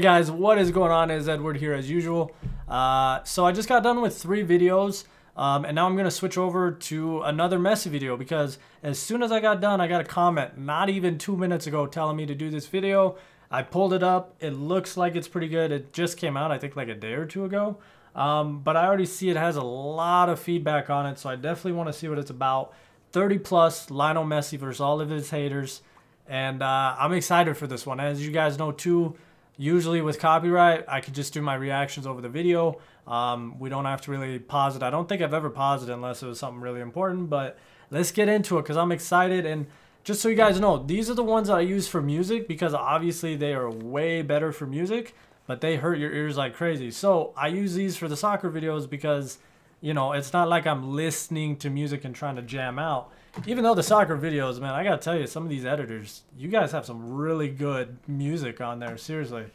Guys, what is going on? Is Edward here as usual. Uh, so I just got done with three videos, um, and now I'm gonna switch over to another Messi video because as soon as I got done, I got a comment not even two minutes ago telling me to do this video. I pulled it up. It looks like it's pretty good. It just came out, I think, like a day or two ago. Um, but I already see it has a lot of feedback on it, so I definitely want to see what it's about. 30 plus Lionel Messi versus all of his haters, and uh, I'm excited for this one. As you guys know, too. Usually with copyright, I could just do my reactions over the video. Um, we don't have to really pause it. I don't think I've ever paused it unless it was something really important, but let's get into it because I'm excited. And just so you guys know, these are the ones that I use for music because obviously they are way better for music, but they hurt your ears like crazy. So I use these for the soccer videos because, you know, it's not like I'm listening to music and trying to jam out even though the soccer videos, man, I gotta tell you, some of these editors, you guys have some really good music on there, seriously.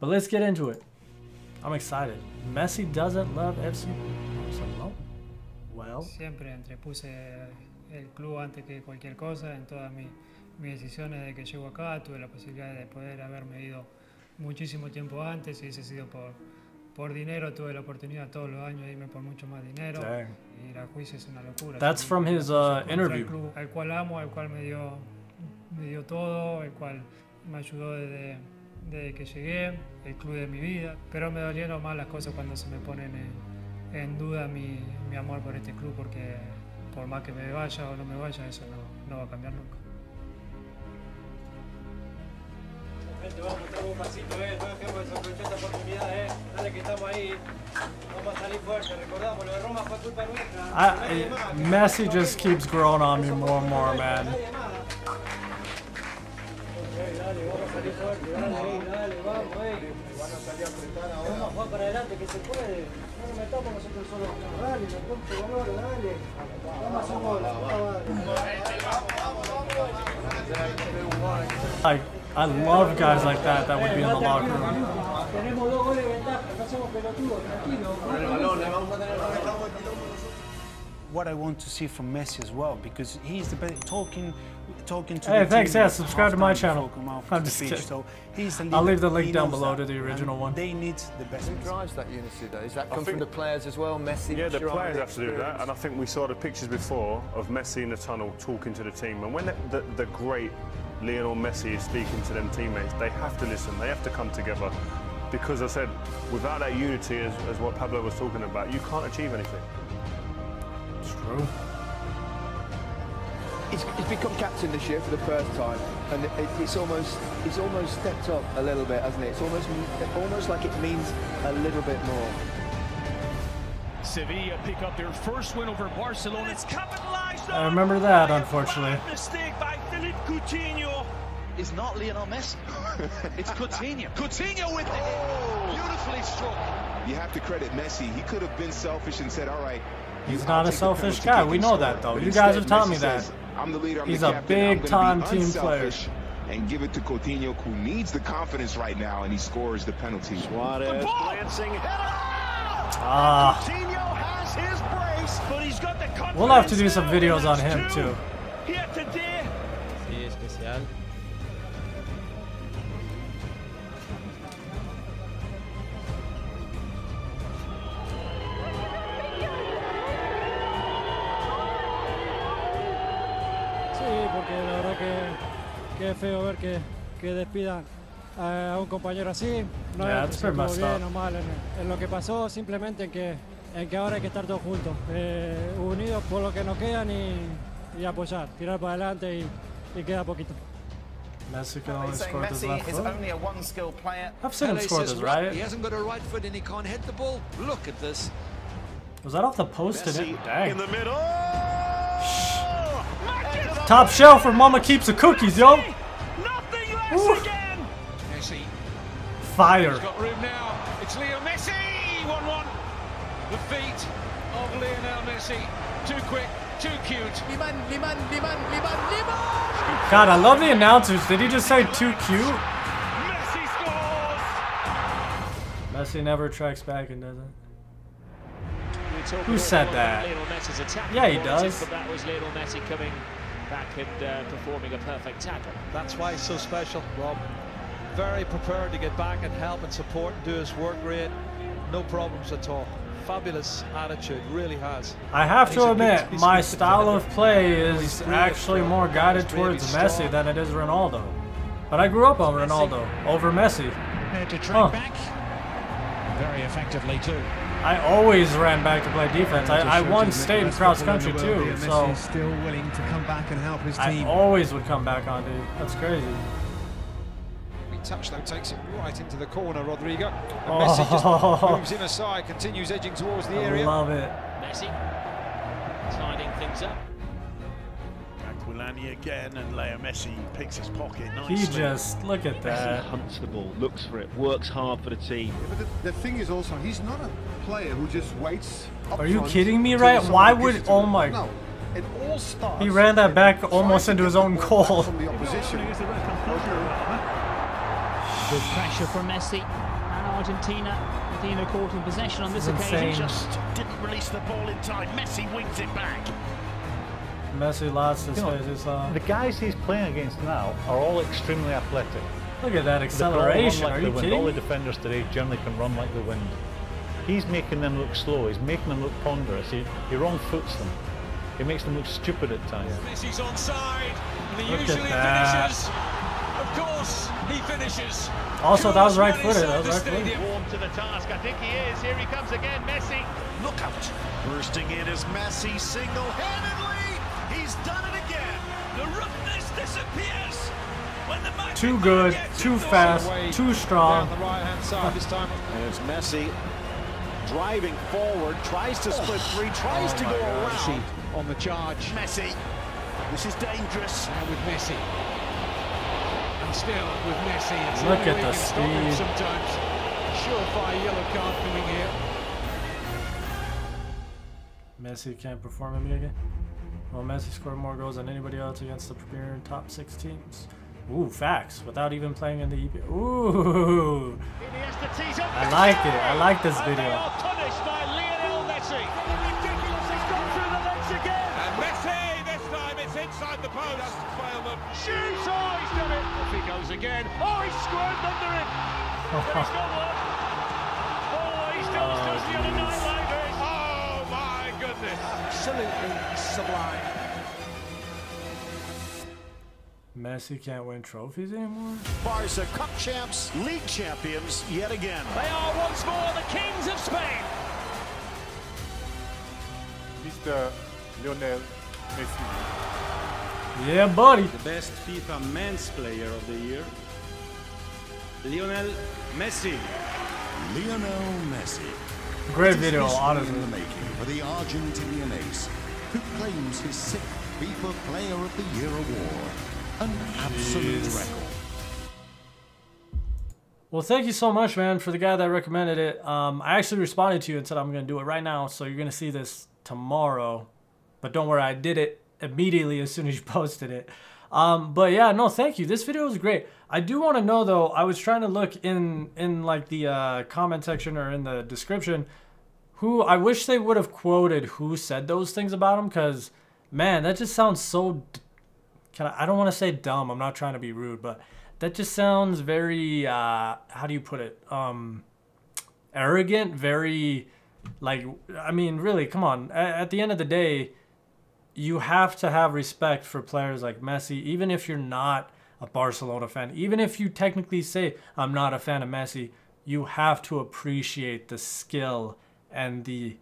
But let's get into it. I'm excited. Messi doesn't love FC Barcelona. Well. Siempre entrepuse el club antes que cualquier cosa en todas mis, mis decisiones de que llego acá. Tuve la posibilidad de poder haberme ido muchísimo tiempo antes y hubiese sido por, por dinero. Tuve la oportunidad todos los años de irme por mucho más dinero. Dang. Ir a juicio es una locura. That's from his uh, interview. Club al cual amo, al cual me dio, me dio todo, el cual me ayudó desde, desde que llegué, el club de mi vida. Pero me dolieron más las cosas cuando se me ponen en, en duda mi, mi, amor por este club, porque por más que me vaya o no me vaya, eso no, no va a cambiar nunca. Gente, vamos un pasito, eh. No dejemos de esta oportunidad, eh. Dale que estamos ahí. Vamos a salir fuerte. Recordamos, lo de Roma fue culpa nuestra. Messi just keeps growing on me more and more, man. Dale, vamos a salir fuerte. Dale, ahí, dale, vamos, eh. Vamos a jugar para adelante, que se puede. No nos metamos nosotros solos. Dale, nos compre valor, dale. Vamos a hacer gol. I, I love guys like that that would be in the locker room. Tenemos dos goles de ventaja, no somos pelotudos, tranquilo. What I want to see from Messi as well, because he's the best talking, talking to. Hey, the thanks, team yeah, subscribe to my channel. before come out I'm to the just kidding. So he's the I'll leave the link down below to the original one. They need the best. Who drives that unity though? Does that come from the players as well? Messi, Yeah, the players have to do that, and I think we saw the pictures before of Messi in the tunnel talking to the team. And when the, the, the great Lionel Messi is speaking to them teammates, they have to listen, they have to come together. Because I said, without that unity, as, as what Pablo was talking about, you can't achieve anything. It's true. He's, he's become captain this year for the first time, and it, it's almost he's almost stepped up a little bit, hasn't it? It's almost almost like it means a little bit more. Sevilla pick up their first win over Barcelona. It's capitalized I remember that, unfortunately. bad Mistake by Philippe Coutinho. is not Lionel Messi. it's Coutinho. Coutinho with it. Beautifully struck. You have to credit Messi. He could have been selfish and said, "All right." He's not I'll a selfish guy. We know that, though. But You guys have taught Messi me that. says, I'm the leader. I'm He's the a captain. I'm gonna be big-time team player. unselfish And give it to Coutinho, who needs the confidence right now, and he scores the penalty. The ball. glancing Ah, Coutinho has his brace, but he's got the confidence. We'll have to do some videos on him, too. Sí, especial. Sí, porque la verdad que, que es feo ver que, que despidan a un compañero así. No Yeah, bien o mal en, en lo que pasó, simplemente en que, en que ahora hay que estar todos juntos, eh, unidos por lo que nos quedan y, y apoyar, tirar para adelante y, y queda poquito. Messi can only He's saying score with his left is foot. only a one-skill player. I've seen him score says this, right? He hasn't got a right foot and he can't hit the ball. Look at this. Was that off the post? Did it? In Dang. the middle. Top shelf where Mama keeps the cookies, yo. Nothing less Ooh. again. Messi Fire. got room now. Messi. Too quick, too cute. Liman, Liman, Liman, Liman, Liman. God, I love the announcers. Did he just say too cute? Messi scores. Messi never tracks back and doesn't. Who said awful lot about that? Lionel Messi's attacking Yeah, he qualities, does. But that was Lionel Messi coming back and uh, performing a perfect tackle. That's why he's so special, Rob. very prepared to get back and help and support and do his work rate. No problems at all. Fabulous attitude, really has. I have He's to a good- admit, my good style of play is brilliant, actually bro. more guided He's really towards Messi strong. than it is Ronaldo. But I grew up on Ronaldo over Messi. To track Huh. back. Very effectively too. I always ran back to play defense. I, I once stayed in cross country too, so still willing to come back and help his I team. always would come back on, dude. That's crazy. Big touch though takes it right into the corner, Rodrigo. And Oh. Messi just oh. moves him aside, continues edging towards the I area. love it. Messi tidying things up. Aquilani again, and Leo Messi picks his pocket nicely. He just look at that. hunts the ball, looks for it, works hard for the team. But the, the thing is also, he's not a player who just waits. up Are you front kidding me, right? Why would? Oh my! No, it all starts. He ran that back almost into his own goal. From. Good pressure from Messi and Argentina with the inner court in possession on this This occasion. insane. Just didn't release the ball in time. Messi wings it back. Messi lost his You know, face. Uh, The guys he's playing against now are all extremely athletic. Look at that They can all run acceleration. like Are the you wind. kidding All the defenders today generally can run like the wind. He's making them look slow. He's making them look ponderous. He, he wrong foots them. He makes them look stupid at times. Messi's onside, and he Look at usually that. finishes. Of course, he finishes. Also, that was right when footed. That was the right footed. stadium. Warm to the task, I think he is. Here he comes again, Messi. Look out. Bursting in is Messi single-handedly. He's done it again. The roughness disappears when the Too good, too fast, too strong. Down the right hand side this time. There's Messi driving forward, tries to split oh. three, tries Oh to go God. around. Messi on the charge. Messi. This is dangerous. Now with Messi. And still with Messi. It's Look at the you can stop him speed. Sometimes. Surefire yellow card coming here. Messi can't perform at me again. Well, Messi scored more goals than anybody else against the premier top six teams. Ooh, facts. Without even playing in the EPL. Ooh. I like it. I like this video. Punished by Lionel Messi. Ridiculous, he's gone through the legs again. And Messi, this time it's inside the post. Failman. Shoots, goes again. Oh, he's squirmed under it. But he's got one. Oh, he's done Oh, just the other night like this. Oh my goodness. Absolutely sublime. Messi can't win trophies anymore? Barca Cup champs, league champions yet again. They are once more the kings of Spain. Mr. Lionel Messi. Yeah, buddy. The best FIFA men's player of the year, Lionel Messi. Lionel Messi. Great video, history honestly. In the making for the Argentinian ace, who claims his sixth FIFA Player of the Year award. An absolute Jeez. record. Well, thank you so much, man, for the guy that recommended it. Um, I actually responded to you and said I'm going to do it right now, so you're going to see this tomorrow. But don't worry, I did it immediately as soon as you posted it. Um, but yeah, no, thank you. This video was great. I do want to know though. I was trying to look in in like the uh, comment section or in the description. Who I wish they would have quoted who said those things about him, because man, that just sounds so. kind of, I, don't want to say dumb. I'm not trying to be rude, but that just sounds very. Uh, how do you put it? Um, arrogant. Very, like. I mean, really, come on. At, at the end of the day, you have to have respect for players like Messi, even if you're not a Barcelona fan. Even if you technically say, I'm not a fan of Messi, you have to appreciate the skill and the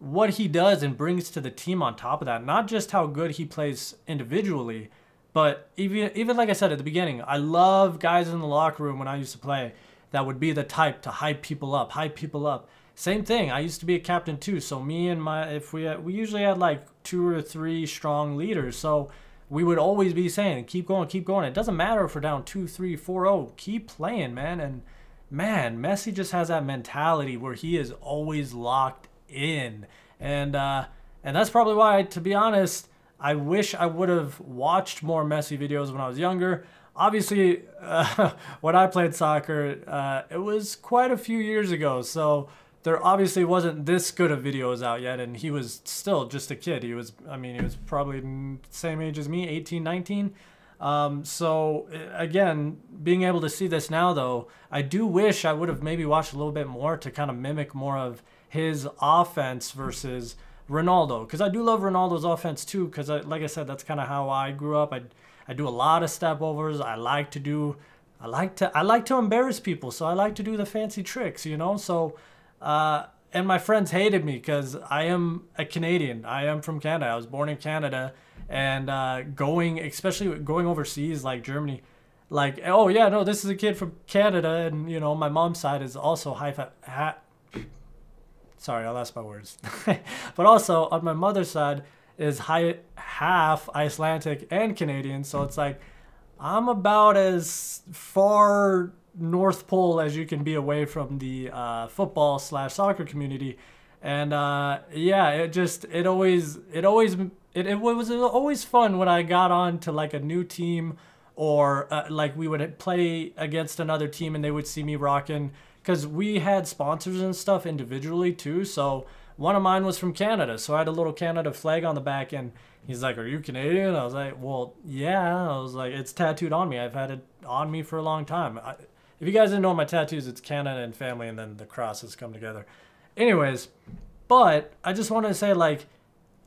what he does and brings to the team on top of that. Not just how good he plays individually, but even even like I said at the beginning, I love guys in the locker room when I used to play that would be the type to hype people up, hype people up. Same thing. I used to be a captain too. So me and my if we had, we usually had like two or three strong leaders. So we would always be saying, keep going, keep going. It doesn't matter if we're down two, three, four, oh, keep playing, man. And man, Messi just has that mentality where he is always locked in. And uh and that's probably why, to be honest, I wish I would have watched more Messi videos when I was younger. Obviously, uh, when I played soccer, uh, it was quite a few years ago. So there obviously wasn't this good of videos out yet. And he was still just a kid. He was, I mean, he was probably same age as me, 18, 19. Um, so again, being able to see this now, though, I do wish I would have maybe watched a little bit more to kind of mimic more of his offense versus Ronaldo, because I do love Ronaldo's offense too. Because like I said, that's kind of how I grew up. I I do a lot of step overs. I like to do, I like to I like to embarrass people, so I like to do the fancy tricks, you know. So. Uh, and my friends hated me because I am a Canadian. I am from Canada. I was born in Canada, and uh, going, especially going overseas like Germany, like oh yeah, no, this is a kid from Canada, and you know my mom's side is also high. Ha- Sorry, I lost my words. but also on my mother's side is high half Icelandic and Canadian, so it's like I'm about as far North Pole as you can be away from the uh, football slash soccer community. And uh, yeah, it just it always it always it, it was always fun when I got on to like a new team or uh, like we would play against another team and they would see me rocking because we had sponsors and stuff individually too. So one of mine was from Canada, so I had a little Canada flag on the back and he's like, "Are you Canadian?" I was like, "Well, yeah." I was like, "It's tattooed on me. I've had it on me for a long time." I, if you guys didn't know my tattoos, it's Canada and family, and then the crosses come together. Anyways, but I just want to say, like,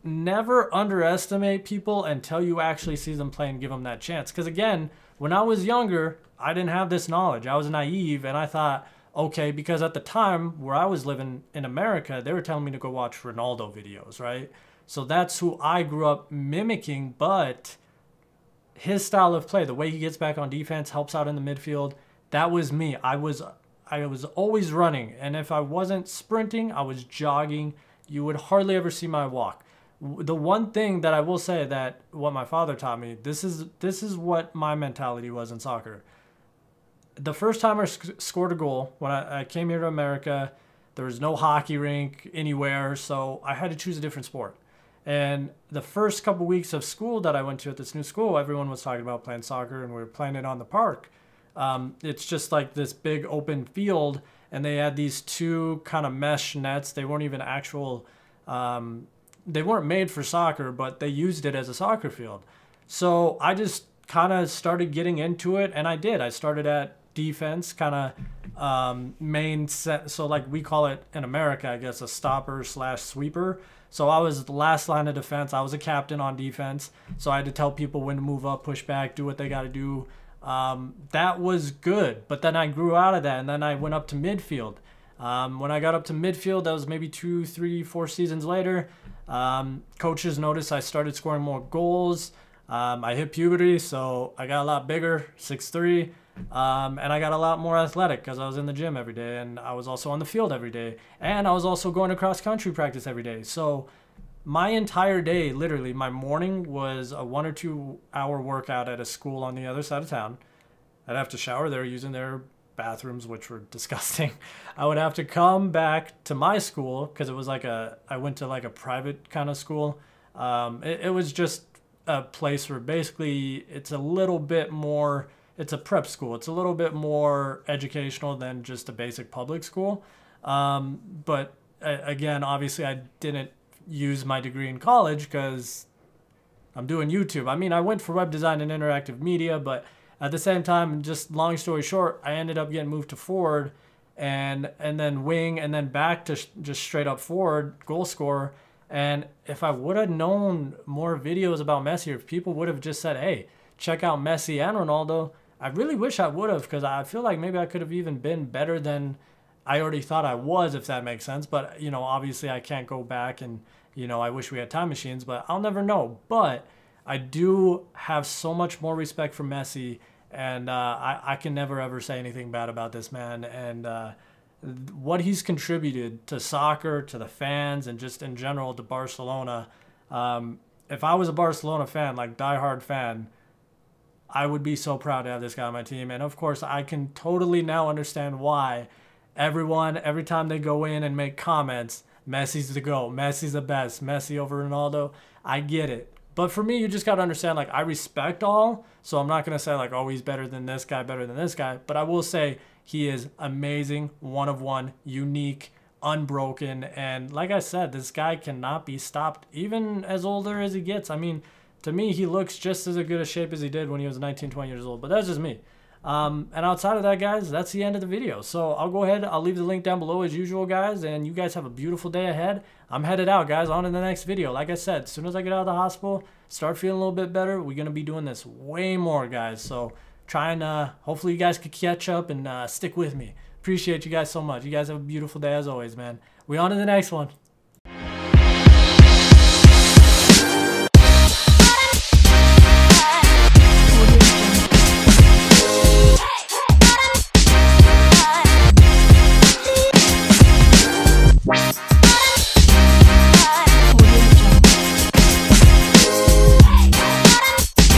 never underestimate people until you actually see them play and give them that chance. Because again, when I was younger, I didn't have this knowledge. I was naive, and I thought, okay, because at the time where I was living in America, they were telling me to go watch Ronaldo videos, right? So that's who I grew up mimicking, but his style of play, the way he gets back on defense, helps out in the midfield that was me. I was I was always running, and if I wasn't sprinting, I was jogging. You would hardly ever see my walk. The one thing that I will say that what my father taught me, this is this is what my mentality was in soccer. The first time I sc- scored a goal when I, I came here to America, there was no hockey rink anywhere, so I had to choose a different sport. And the first couple weeks of school that I went to at this new school, everyone was talking about playing soccer, and we were playing it on the park. Um, it's just like this big open field, and they had these two kind of mesh nets. They weren't even actual, um, they weren't made for soccer, but they used it as a soccer field. So I just kind of started getting into it, and I did. I started at defense, kind of um, main set. So like we call it in America, I guess, a stopper slash sweeper. So I was the last line of defense. I was a captain on defense. So I had to tell people when to move up, push back, do what they got to do um, that was good. But then I grew out of that, and then I went up to midfield. Um, when I got up to midfield, that was maybe two, three, four seasons later. Um, coaches noticed I started scoring more goals. Um, I hit puberty, so I got a lot bigger, 6'3", um, and I got a lot more athletic because I was in the gym every day, and I was also on the field every day, and I was also going to cross country practice every day. So my entire day, literally, my morning was a one or two hour workout at a school on the other side of town. I'd have to shower there using their bathrooms, which were disgusting. I would have to come back to my school because it was like a, I went to like a private kind of school. Um, it, it was just a place where basically it's a little bit more, it's a prep school. It's a little bit more educational than just a basic public school. Um, but uh, again, obviously, I didn't use my degree in college because I'm doing YouTube. I mean, I went for web design and interactive media, but at the same time, just long story short, I ended up getting moved to forward and and then wing and then back to sh- just straight up forward goal scorer. And if I would have known more videos about Messi, if people would have just said, "Hey, check out Messi and Ronaldo," I really wish I would have because I feel like maybe I could have even been better than I already thought I was, if that makes sense. But, you know, obviously I can't go back and, you know, I wish we had time machines, but I'll never know. But I do have so much more respect for Messi, and uh, I, I can never ever say anything bad about this man. And uh, what he's contributed to soccer, to the fans, and just in general to Barcelona. Um, if I was a Barcelona fan, like diehard fan, I would be so proud to have this guy on my team. And of course, I can totally now understand why everyone, every time they go in and make comments, Messi's the GOAT, Messi's the best, Messi over Ronaldo. I get it. But for me, you just got to understand, like, I respect all. So I'm not going to say, like, oh, he's better than this guy, better than this guy. But I will say he is amazing, one of one, unique, unbroken. And like I said, this guy cannot be stopped, even as older as he gets. I mean, to me, he looks just as good a shape as he did when he was 19, 20 years old. But that's just me. Um, and outside of that, guys, that's the end of the video. So I'll go ahead. I'll leave the link down below as usual, guys. And you guys have a beautiful day ahead. I'm headed out, guys, on to the next video. Like I said, as soon as I get out of the hospital, start feeling a little bit better, we're going to be doing this way more, guys. So try and uh, hopefully you guys could catch up and uh, stick with me. Appreciate you guys so much. You guys have a beautiful day as always, man. We on to the next one.